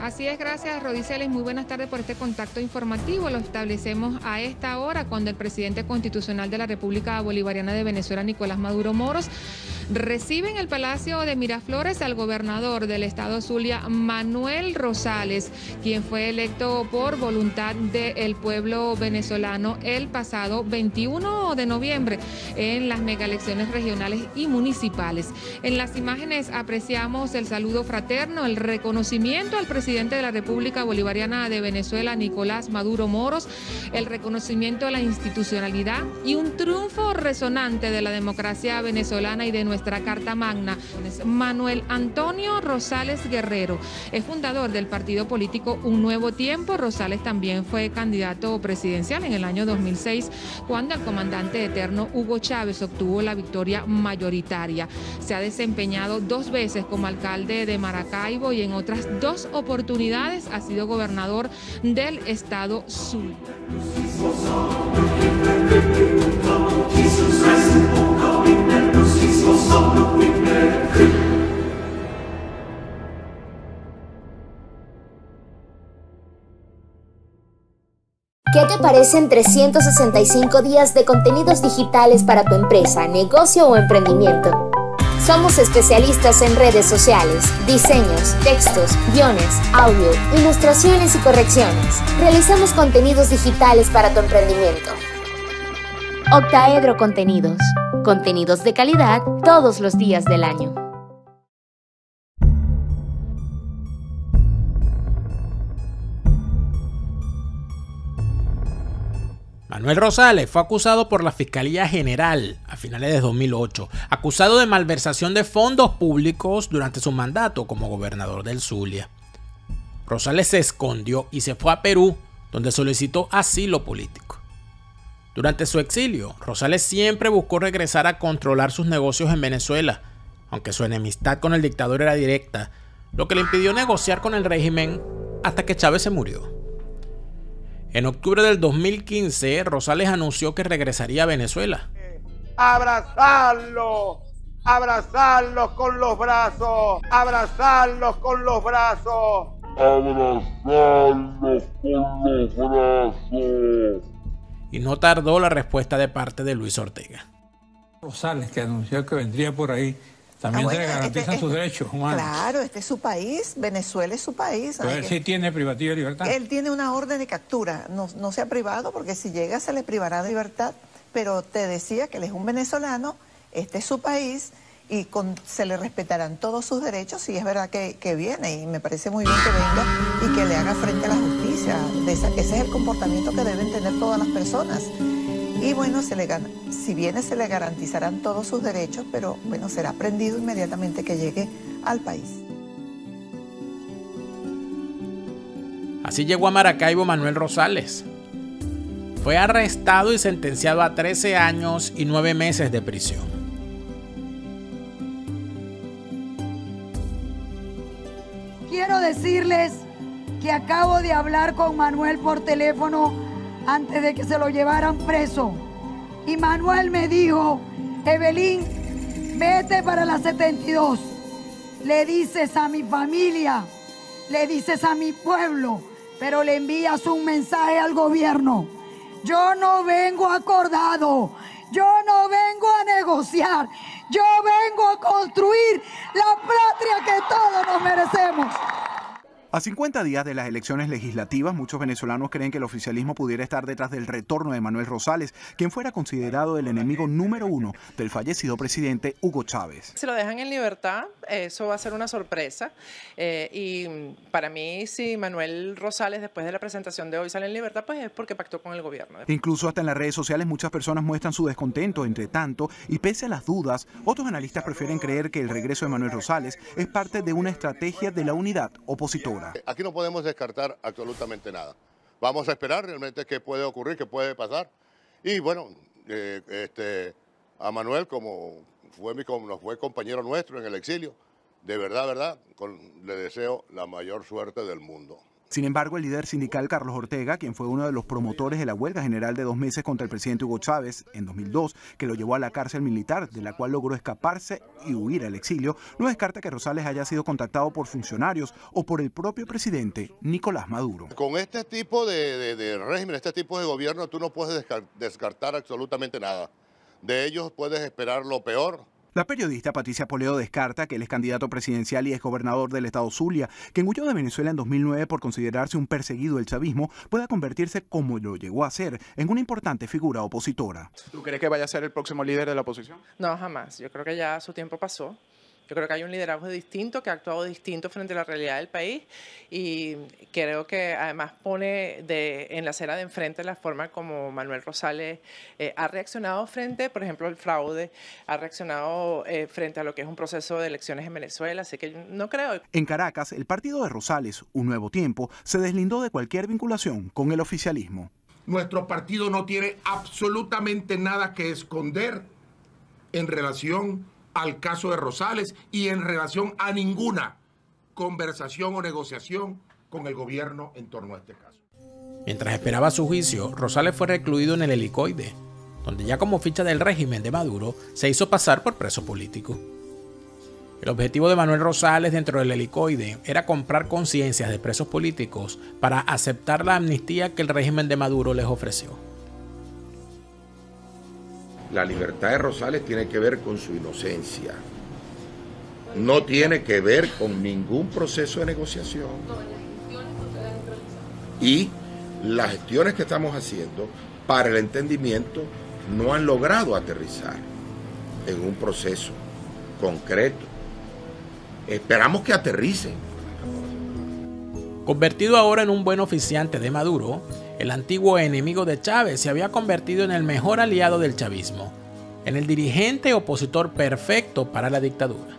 Así es, gracias Rodiceles. Muy buenas tardes por este contacto informativo. Lo establecemos a esta hora cuando el presidente constitucional de la República Bolivariana de Venezuela, Nicolás Maduro Moros, recibe en el Palacio de Miraflores al gobernador del estado Zulia, Manuel Rosales, quien fue electo por voluntad del pueblo venezolano el pasado 21 de noviembre en las megaelecciones regionales y municipales. En las imágenes apreciamos el saludo fraterno, el reconocimiento al presidente de la República Bolivariana de Venezuela, Nicolás Maduro Moros, el reconocimiento de la institucionalidad y un triunfo resonante de la democracia venezolana y de nuestra Carta Magna. Manuel Antonio Rosales Guerrero es fundador del partido político Un Nuevo Tiempo. Rosales también fue candidato presidencial en el año 2006 cuando el comandante eterno Hugo Chávez obtuvo la victoria mayoritaria. Se ha desempeñado dos veces como alcalde de Maracaibo y en otras dos oportunidades ha sido gobernador del estado Sur. ¿Qué te parecen 365 días de contenidos digitales para tu empresa, negocio o emprendimiento? Somos especialistas en redes sociales, diseños, textos, guiones, audio, ilustraciones y correcciones. Realizamos contenidos digitales para tu emprendimiento. Octaedro Contenidos. Contenidos de calidad todos los días del año. Manuel Rosales fue acusado por la Fiscalía General a finales de 2008, acusado de malversación de fondos públicos durante su mandato como gobernador del Zulia. Rosales se escondió y se fue a Perú, donde solicitó asilo político. Durante su exilio, Rosales siempre buscó regresar a controlar sus negocios en Venezuela, aunque su enemistad con el dictador era directa, lo que le impidió negociar con el régimen hasta que Chávez se murió. En octubre del 2015, Rosales anunció que regresaría a Venezuela. Abrazarlo, abrazarlos con los brazos, abrazarlos con los brazos. Abrazarlos con los brazos. Y no tardó la respuesta de parte de Luis Ortega. Rosales, que anunció que vendría por ahí, también Ah, se bueno, le garantizan este- sus derechos humanos. Claro, este es su país, Venezuela es su país. Pero él que- sí tiene privativa de libertad. Él tiene una orden de captura, no, no se ha privado porque si llega se le privará de libertad, pero te decía que él es un venezolano, este es su país y con- se le respetarán todos sus derechos y es verdad que, que viene y me parece muy bien que venga y que le haga frente a la justicia. De esa- ese es el comportamiento que deben tener todas las personas. Y bueno, se le, gan- si viene se le garantizarán todos sus derechos, pero bueno, será prendido inmediatamente que llegue al país. Así llegó a Maracaibo Manuel Rosales. Fue arrestado y sentenciado a 13 años y 9 meses de prisión. Quiero decirles que acabo de hablar con Manuel por teléfono antes de que se lo llevaran preso. Y Manuel me dijo, Evelyn, vete para la 72. Le dices a mi familia, le dices a mi pueblo, pero le envías un mensaje al gobierno. Yo no vengo acordado, yo no vengo a negociar, yo vengo a construir la patria que todos nos merecemos. A 50 días de las elecciones legislativas, muchos venezolanos creen que el oficialismo pudiera estar detrás del retorno de Manuel Rosales, quien fuera considerado el enemigo número uno del fallecido presidente Hugo Chávez. Si lo dejan en libertad, eso va a ser una sorpresa. Eh, y para mí, si Manuel Rosales, después de la presentación de hoy, sale en libertad, pues es porque pactó con el gobierno. Incluso hasta en las redes sociales muchas personas muestran su descontento. Entre tanto, y pese a las dudas, otros analistas prefieren creer que el regreso de Manuel Rosales es parte de una estrategia de la unidad opositora. Aquí no podemos descartar absolutamente nada. Vamos a esperar realmente qué puede ocurrir, qué puede pasar. Y bueno, eh, este, a Manuel, como fue, mi, como fue compañero nuestro en el exilio, de verdad, verdad, con- le deseo la mayor suerte del mundo. Sin embargo, el líder sindical Carlos Ortega, quien fue uno de los promotores de la huelga general de dos meses contra el presidente Hugo Chávez en 2002, que lo llevó a la cárcel militar, de la cual logró escaparse y huir al exilio, no descarta que Rosales haya sido contactado por funcionarios o por el propio presidente Nicolás Maduro. Con este tipo de, de régimen, este tipo de gobierno, tú no puedes descartar absolutamente nada. De ellos puedes esperar lo peor, la periodista Patricia Poleo descarta que el ex candidato presidencial y ex gobernador del estado Zulia, quien huyó de Venezuela en 2009 por considerarse un perseguido del chavismo, pueda convertirse, como lo llegó a ser, en una importante figura opositora. ¿Tú crees que vaya a ser el próximo líder de la oposición? No, jamás. Yo creo que ya su tiempo pasó. Yo creo que hay un liderazgo distinto que ha actuado distinto frente a la realidad del país y creo que además pone de, en la acera de enfrente la forma como Manuel Rosales eh, ha reaccionado frente, por ejemplo, al fraude, ha reaccionado eh, frente a lo que es un proceso de elecciones en Venezuela, así que no creo. En Caracas, el partido de Rosales, Un Nuevo Tiempo, se deslindó de cualquier vinculación con el oficialismo. Nuestro partido no tiene absolutamente nada que esconder en relación al caso de Rosales y en relación a ninguna conversación o negociación con el gobierno en torno a este caso. Mientras esperaba su juicio, Rosales fue recluido en el helicoide, donde ya como ficha del régimen de Maduro se hizo pasar por preso político. El objetivo de Manuel Rosales dentro del helicoide era comprar conciencias de presos políticos para aceptar la amnistía que el régimen de Maduro les ofreció. La libertad de Rosales tiene que ver con su inocencia. No tiene que ver con ningún proceso de negociación. Y las gestiones que estamos haciendo para el entendimiento no han logrado aterrizar en un proceso concreto. Esperamos que aterricen. Convertido ahora en un buen oficiante de Maduro, el antiguo enemigo de Chávez se había convertido en el mejor aliado del chavismo, en el dirigente opositor perfecto para la dictadura.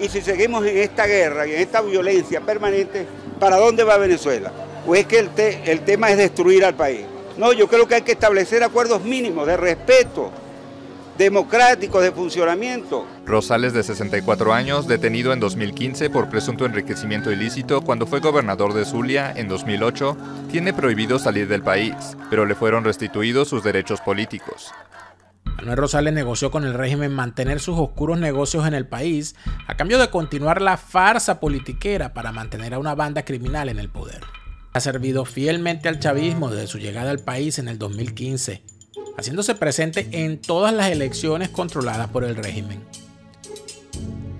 Y si seguimos en esta guerra y en esta violencia permanente, ¿para dónde va Venezuela? ¿O es que el, el tema es destruir al país? No, yo creo que hay que establecer acuerdos mínimos de respeto, democráticos de funcionamiento. Rosales, de 64 años, detenido en 2015 por presunto enriquecimiento ilícito cuando fue gobernador de Zulia en 2008, tiene prohibido salir del país, pero le fueron restituidos sus derechos políticos. Manuel Rosales negoció con el régimen mantener sus oscuros negocios en el país a cambio de continuar la farsa politiquera para mantener a una banda criminal en el poder. Ha servido fielmente al chavismo desde su llegada al país en el 2015 haciéndose presente en todas las elecciones controladas por el régimen.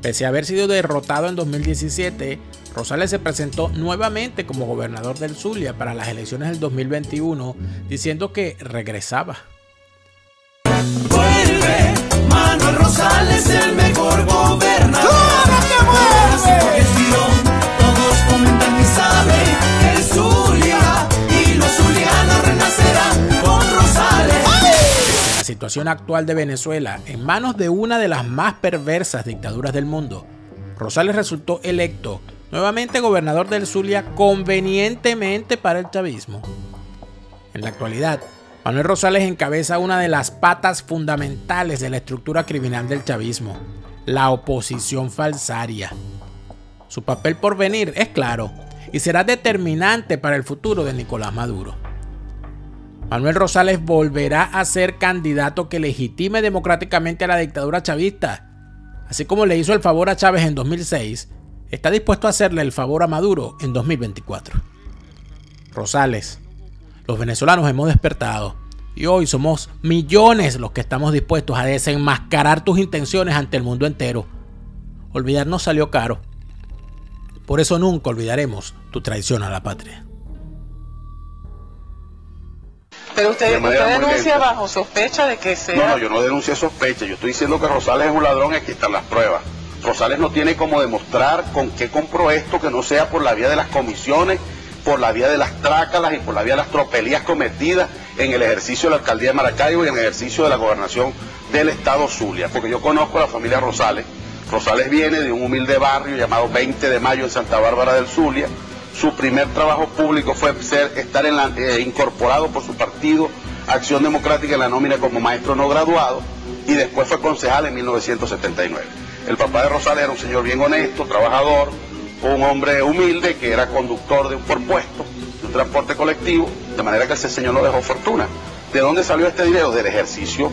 Pese a haber sido derrotado en 2017, Rosales se presentó nuevamente como gobernador del Zulia para las elecciones del 2021, diciendo que regresaba. Vuelve, Manuel Rosales, el mejor gobernador. Todos situación actual de Venezuela en manos de una de las más perversas dictaduras del mundo, Rosales resultó electo nuevamente gobernador del Zulia convenientemente para el chavismo. En la actualidad, Manuel Rosales encabeza una de las patas fundamentales de la estructura criminal del chavismo, la oposición falsaria. Su papel por venir es claro y será determinante para el futuro de Nicolás Maduro. Manuel Rosales volverá a ser candidato que legitime democráticamente a la dictadura chavista. Así como le hizo el favor a Chávez en 2006, está dispuesto a hacerle el favor a Maduro en 2024. Rosales, los venezolanos hemos despertado y hoy somos millones los que estamos dispuestos a desenmascarar tus intenciones ante el mundo entero. Olvidarnos salió caro. Por eso nunca olvidaremos tu traición a la patria. Pero usted, denuncia bajo sospecha de que sea... No, no, yo no denuncio sospecha, yo estoy diciendo que Rosales es un ladrón y aquí están las pruebas. Rosales no tiene como demostrar con qué compró esto que no sea por la vía de las comisiones, por la vía de las trácalas y por la vía de las tropelías cometidas en el ejercicio de la alcaldía de Maracaibo y en el ejercicio de la gobernación del estado Zulia. Porque yo conozco a la familia Rosales. Rosales viene de un humilde barrio llamado 20 de Mayo en Santa Bárbara del Zulia su primer trabajo público fue ser, estar eh, incorporado por su partido Acción Democrática en la nómina como maestro no graduado y después fue concejal en 1979. El papá de Rosales era un señor bien honesto, trabajador, un hombre humilde que era conductor de un porpuesto, de un transporte colectivo, de manera que ese señor no dejó fortuna. ¿De dónde salió este dinero? Del ejercicio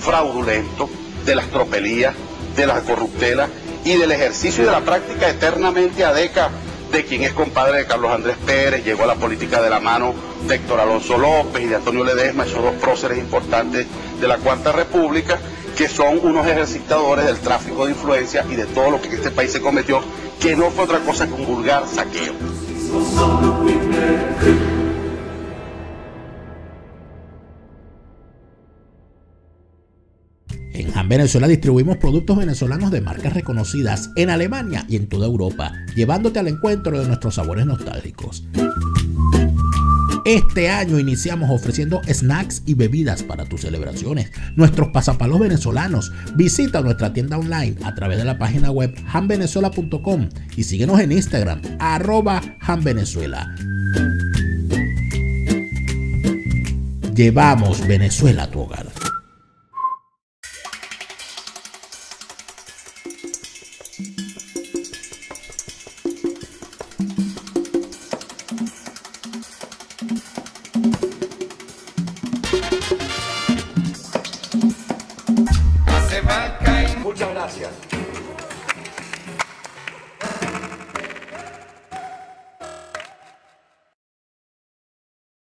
fraudulento, de las tropelías, de las corruptelas y del ejercicio y de la práctica eternamente adeca de quien es compadre de Carlos Andrés Pérez, llegó a la política de la mano de Héctor Alonso López y de Antonio Ledesma, esos dos próceres importantes de la Cuarta República, que son unos ejercitadores del tráfico de influencia y de todo lo que este país se cometió, que no fue otra cosa que un vulgar saqueo. Venezuela distribuimos productos venezolanos de marcas reconocidas en Alemania y en toda Europa, llevándote al encuentro de nuestros sabores nostálgicos. Este año iniciamos ofreciendo snacks y bebidas para tus celebraciones. Nuestros pasapalos venezolanos. Visita nuestra tienda online a través de la página web hanvenezuela.com y síguenos en Instagram, arroba hanvenezuela. Llevamos Venezuela a tu hogar.